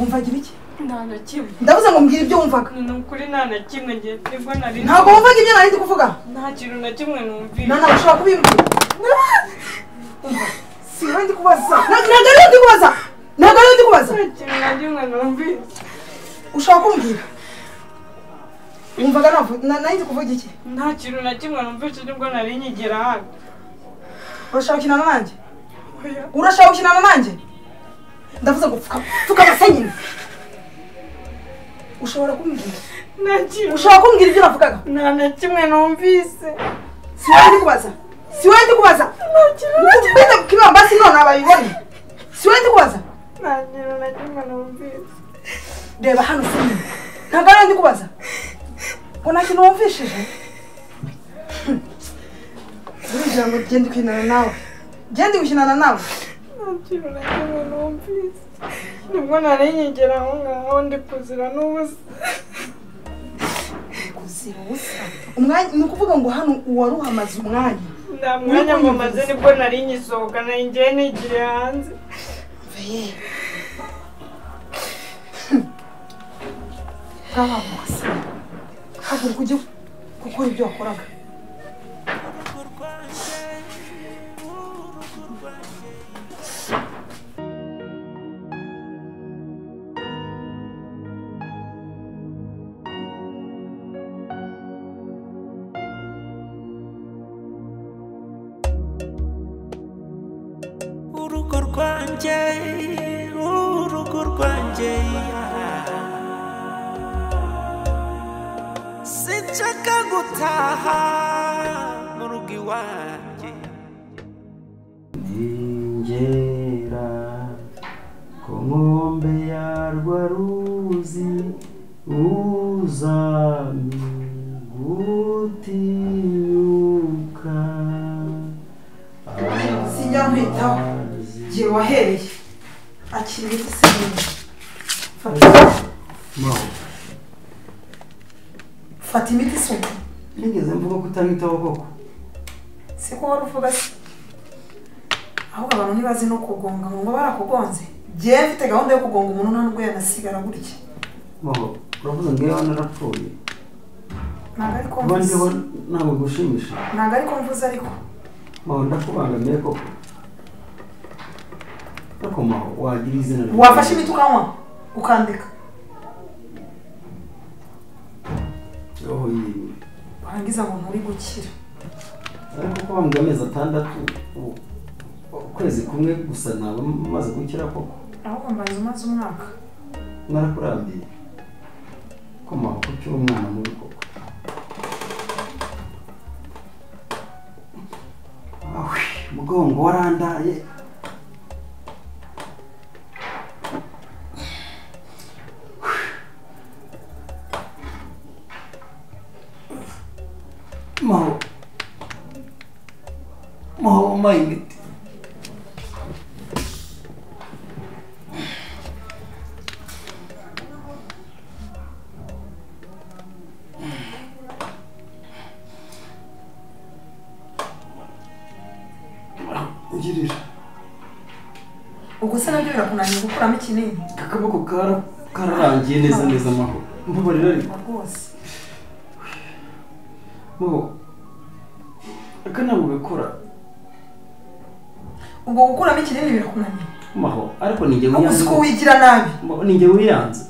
wumvaga ibiki? Nta na kimwe. Ndavuze ngo mbwira ibyo wumvaga. Ni ukuri nta na kimwe ni bwo nari ntabwo wumvaga ibyo nari ndi kuvuga? Nta kintu na kimwe numvise nana ushobora kubimbwira si wowe ndi kubaza. Ntabwo ariyo ndi kubaza? Ntabwo ariyo ndi kubaza? Nta kintu na kimwe numvise ushobora kumbwira? Wumvaga nari ndi kuvuga iki? Nta kintu na kimwe numvise ni bwo nari nkigera hano. Urashaka gukinana nanjye? Urashaka gukinana nanjye? Ndavuze ngo pfuka pfuka amase nyine ushobora kumbwira ushobora kumbwira ibyo navugaga nta na kimwe numvise si wowe ndi kubaza si wowe ndi kubaza twite ku kibambasi none abayibone si wowe ndi kubaza nta kintu na kimwe numvise reba hano si nyine ntabwo ariyo ndi kubaza ngo nta kintu wumvishije buriya ngo genda ukinana nawe genda gukinana nawe nta kintu na kimwe numvise ni bwo nari nkigera aho ngaho ndi kuzira n'ubusa kuzira ubusa ni ukuvuga ngo hano uwari uhamaze umwanya nta mwanya mumaze ni bwo nari ngisohoka nari ngiye nigiriye hanze Veye. Bwaba bwose haguruka ujye gukora ibyo wakoraga sinshaka gutaha mu rugo iwanjye ingera ku nkombe yarwa ruzi uzami gutinyuka Sijya nkwitaho. igihe wahereye. Akira ibiti se nyine fata Maho, fata imiti isuku nigeze mvuga ko utanyitaho koko si wari uvuga se ahubwo abantu ntibazi no kugonga ngo barakugonze. Njyewe mfite gahunda yo kugonga umuntu nta nubwo yanasigara gutya? Uravuze ngo iyo narapfuye ntabwo ariko mvuze. ntabwo gushimisha ntabwo ariko mvuze ariko. Maho ndakubangamiye koko. Ariko Maho wagira izina wafashe imiti ukanywa ukandika roho yiwe warangiza ngo nturi gukira. Ariko ko bambwira amezi atandatu ukwezi kumwe gusa ntabwo maze gukira koko? Ahubwo mbanza umaze umwaka. Mwarakurambiye ko Maho ko ukiri umwana mubi koko. Ahwi, umugongo warandaye. Ungirira ubwo se na byo birakunaniye gukuramo ikinini akaboko kara- kararangiye neza neza Maho mbabarira ariko rwose aka ntabwo gakora. Ubwo gukuramo ikinini birakunaniye. Maho ariko ni uzi wiyanze ko wigira nabi. Ni njye wiyanze.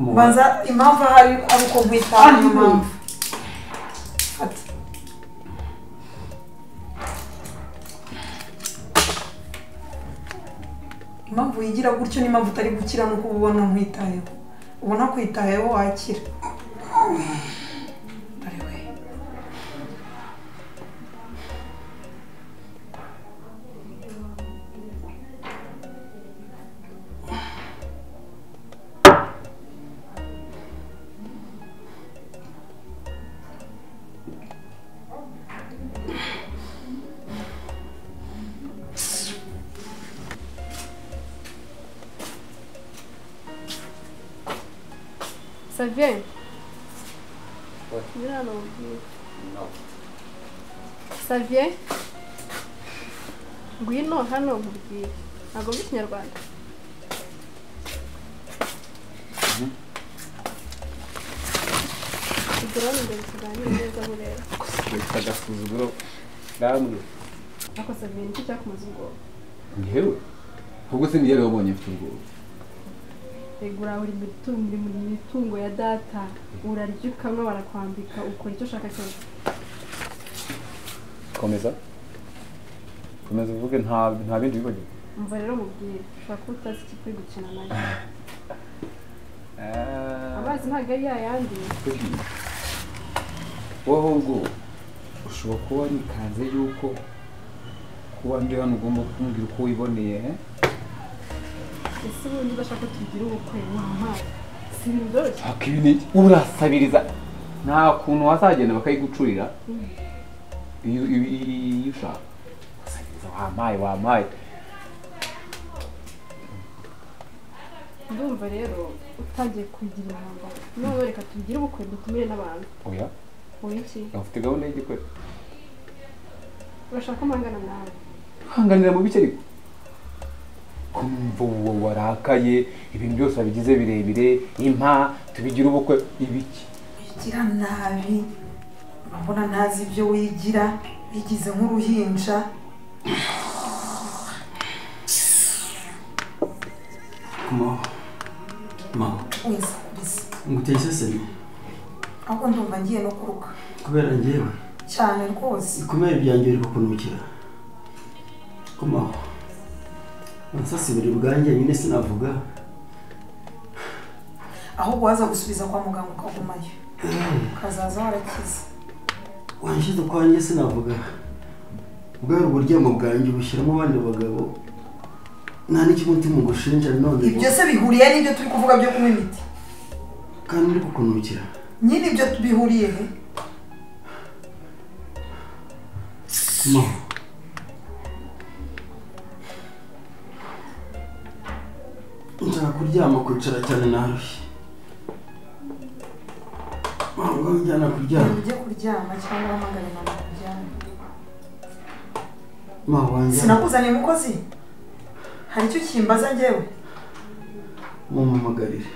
Banza impamvu ahari ari uko nkwitaho Ah, wigira gutyo n'impamvu utari gukira nuko uba ubona nkwitayeho ubona kwitayeho wakira. Ça vient Ouais. Là, non. Non. Ça vient ngwino hano nkubwire ntabwo muri ikinyarwanda tugurane imbere tuganire neza burera reka agasuzuguro namwe akosa ibintu cyangwa kumuzungu ngewe ubwo sindiyari wabonye mfite ubwoba regura uri mu mitungo ya data urarya ukanywa barakwambika ukora icyo ushaka cyose. Komeza. Komeza uvuge nta bindi bibagiwe umva rero mubwire ushobora kuba utazi ikipe uri gukina na yo amazi ntabwo ari yayandi wowe ahubwo ushobora kuba nikanze yuko kuba ndi hano ugomba kumbwira uko wiboneye eh? Ese ko tugira ubukwe wampaye urasabiriza. Nta kuntu wazagenda bakayigucurira. Iyo ushaka urasabiriza wampaye wampaye. Ndumva rero utangiye kugira reka tugire ubukwe dutumire n'abantu. Oya. Iki? Ufite gahunda y'igikwe urashaka amangana nawe? Hanganira mu bike ariko kumva uwo warakaye ibintu byose wabigize birebire impa tubigira ubukwe. Ibiki wigira nabi urabona ntazi ibyo wigira wigize nk'uruhinja. Wese kubisa nguteye isesemi ahubwo ndumva ngiye no kuruka. Kubera njyewe? Cyane rwose. Ikomere byanjye biri kukunukira. Kumaho ansasi buri bwanjye nyine sinavuga. Ahubwo waza gusubiza kwa muganga ukagumayo. Ukazaza warakize. Wanshyize ukwanjye sinavuga. Bwari uburyamo bwanjye bushyiramo abandi bagabo. Nta n'ikimutima ngushinja none ibyo se bihuriye n'ibyo turi kuvuga byo kunywa imiti? Kandi uri kukunukira. Nyine ibyo bihuriye he? Kumaho nshaka kuryama kwicara cyane narushye ntabwo njyana kuryama. Ujye kuryama cyangwa uhamagare mama kuryama. Maho wanjyana sinakuzaniye umukozi? Hari icyo kimbaza njyewe? Mumumagarire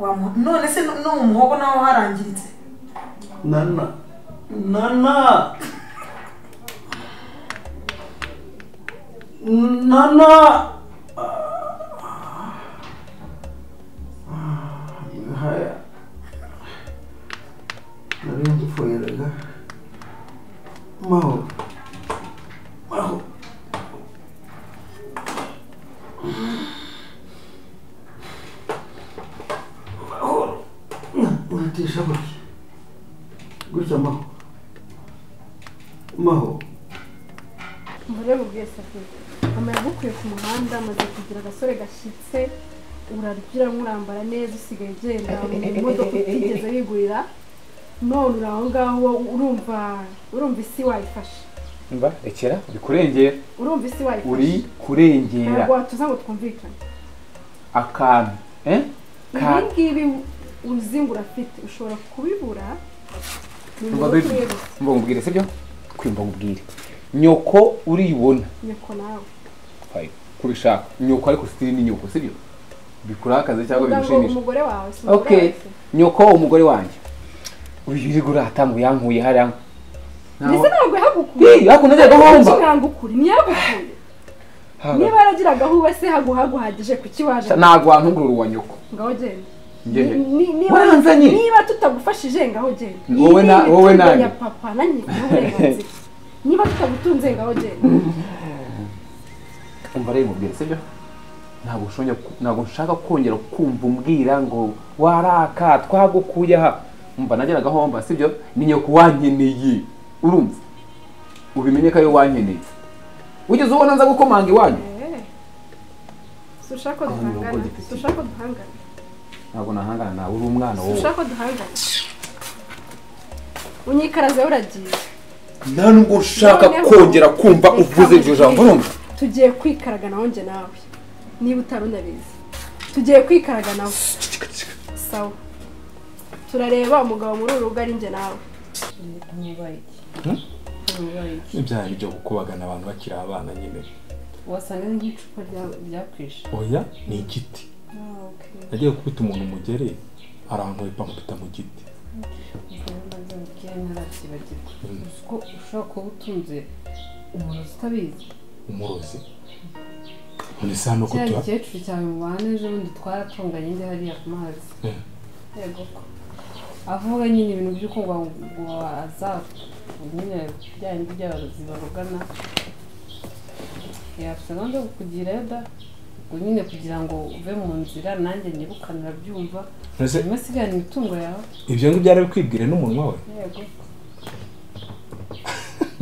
Wamu- none se no no mu muhogo naho harangiritse nana nana! Nana! Maho. Rero mubwiye Xavier mama yagukuye ku muhanda amaze kugira agasore gashyitse urarya urambara neza usigaye ugenda mu modoka utigeze wigurira. None uri aho ngaho urumva urumva isi wayifashe. Mba rekera uri kurengera. Urumva isi wayifashe. Uri kurengera. Ntabwo watuza ngo twumvikane. Akantu eh? Ibi ngibi uruzingo urafite. Ushobora kubibura. Ni mba umuntu baby ukwiye mba ngubwire sibyo kwimba ngubwire nyoko uribona nyoko nawe. Fine. kubishaka nyoko ariko sitiri ni nyoko sibyo? Bikuraho akazi cyangwa bigushimisha umugore wawe okay nyoko umugore wanjye. Uyu uri gurata ngo yankuye hariya. Mbese ntabwo yahagukuye Ih, ariko najyaga homba. ntiyagukuye. Niba yaragiraga aho we se haguhaguhagije kuki waje ntabwo wantungurura uwa nyoko. Ngaho genda niba- tutagufashije ngaho genda Wowe na- wowe nanjye. papa? Na nyina n'uburenganzira niba tutagutunze ngaho genda umva rero mubwire sibyo? Ntabwo nshaka kongera kumva umbwira ngo waraka twagukuye aha. Umva nageraga homba sibyo? Ni nyoko wankeneye. Urumva? Ubimenye ko ari we wankeneye. Wigeze ubona nza gukomanga iwanyu? Si ushaka ko Aho ni urugo duhangana gifite si ushaka ko duhangana ntabwo nahangana nawe uri umwana wowe. Ushaka ko duhangana unyikaraze uragiye. Nta nubwo ushaka kongera kumva uvuze iryo jambo urumva? Tugiye kwikaraga nawe njye nawe. Niba utari unabizi tugiye kwikaraga nawe. Sawa. Turareba umugabo muri uru rugo ari njye nawe. Ibyaha byo gukubagana abantu bakiri abana nyine. Wasanga nk'icupa rya- ryakwishe oya ni igiti. Nagiye gukubita umuntu umugere arankwepa nkubita mu giti. Ko ushobora kuba utunze umurozi utabizi. Umurozi? None se hano ko kiriya gikecuru cyawe mubana ejo bundi twaratunganye ndi hariya ku mazi. Eh. yego. Ko avuga nyine ibintu by'uko ngo nyine bya bindi by'abarozi barugana. Yafite gahunda yo kukugira da? Ngo nyine kugira ngo uve mu nzira nanjye none se hanyuma asigarane imitungo yawe. ibyo ngibyo ari bikwibwire n'umunwa we.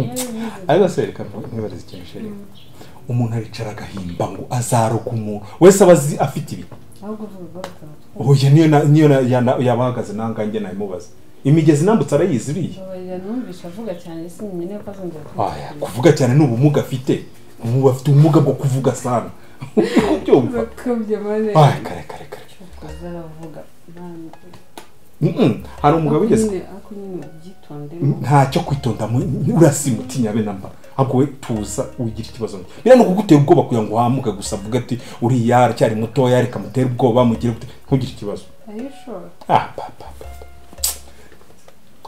Ariko se reka ntibarize ikintu sheri. Umuntu aricara agahimba ngo azaroga umuntu wese aba azi afite ibi. Oya niyo niyo yaba ahagaze nangange nabimubaza imigezi nambutse arayizi uriya kuvuga cyane ni ubumuga afite. Ubu afite ubumuga bwo kuvuga sana. Aya kare kare kare. Mm-mm. hari umugabo ugeze ntacyo kwitonda urasimutinya be namba ahubwo we tuza ugira ikibazo biriya ni ukugutera ubwoba kugira ngo uhamuke gusa avuga ati uriya aracyari mutoya reka mutere ubwoba mugire ntugire ikibazo ah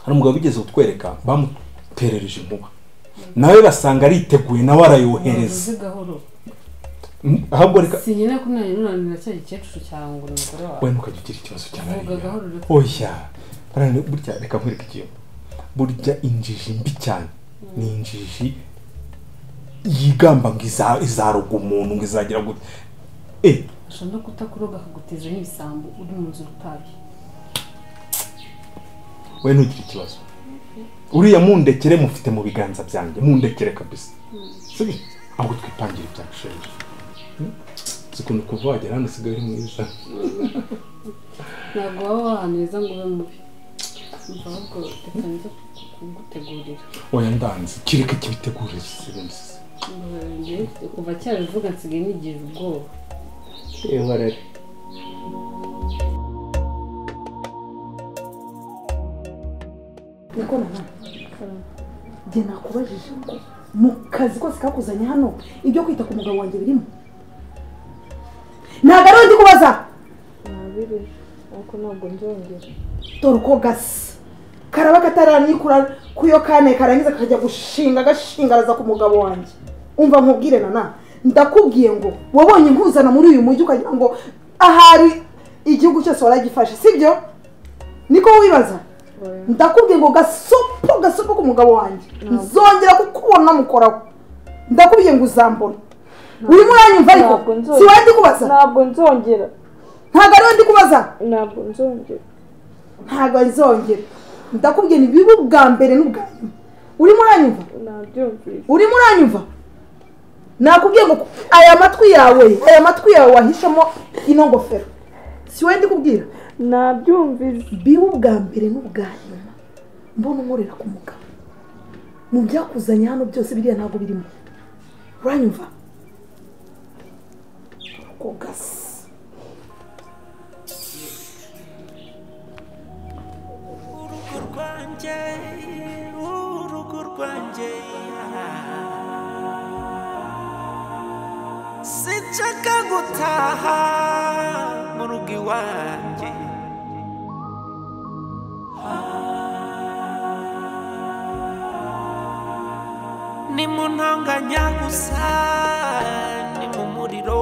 hari umugabo bigeze kutwereka bamuterereje inkuba nawe basanga ariteguye nawe arayohereza ahubwo reka sinyine ko nanjye nunanira cya gikecuru cyawe ngo ni umugore wawe. We ntukajya ugira ikibazo cyane oya. Buriya burya reka nkwereke ikintu. Burya injiji mbi cyane. Ni injiji yigamba ngo iza- izaroga umuntu ngo izagira gute. Eh. Ashobora no kutakuroga akaguteza nk'ibisambo uri mu nzu utabi we ntugire ikibazo. Uriya mundekere mufite mu biganza byanjye. Mundekere kabisa. Sibyo? Ahubwo twipangire ibyacu sheje zikuntu kuva wagera hano usigaye uri mwiza. Ntabwo waba wahaneza ngo ube mubi. Umva ahubwo reka nze kugutegurira. Oya ndanze. Kireke kibitegure kuva cyabivuga nsigaye nigira ubwoba. Reba rero niko nana njye nakubajije. Ngo mu kazi kose kakuzanye hano ibyo kwita ku mugabo wanjye birimo? Ntabwo ari we ndi kubaza. Ariko ntabwo nzongera. Dore uko gasa. Karaba kataranikura kuyo kane karangiza kakajya gushinga agashingaraza ku mugabo wanjye. Umva nkubwire nana. Ndakubwiye ngo wabonye nkuzana muri uyu mujyi ukagira ngo ahari igihugu cyose waragifashe sibyo? Niko wibaza? Ndakubwiye ngo gasopo gasopo ku mugabo wanjye. Nzongera kukubona mukoraho. Ndakubwiye ngo uzambona. Urimo uranyumva ariko? Si wowe ndi kubaza? Ntabwo nzongera. Ntabwo ari we ndi kubaza? Ntabwo nzongera. Ntabwo nzongera. Ndakubwiye ni bibi ubwa mbere n'ubwa nyuma. Urimo uranyumva urimo uranyumva nakubwiye ngo aya matwi yawe aya matwi yawe wahishemo ino ngofero si wowe ndi kubwira? Nabyumvise. Bibi ubwa mbere n'ubwa nyuma. Mbona unkorera ku mugabo. Mu byakuzanye hano byose biriya ntabwo birimo. Uranyumva? Rwanjye sinshaka gutaha mu rugo iwanjye ni mu ntonganya gusa ni mu muriro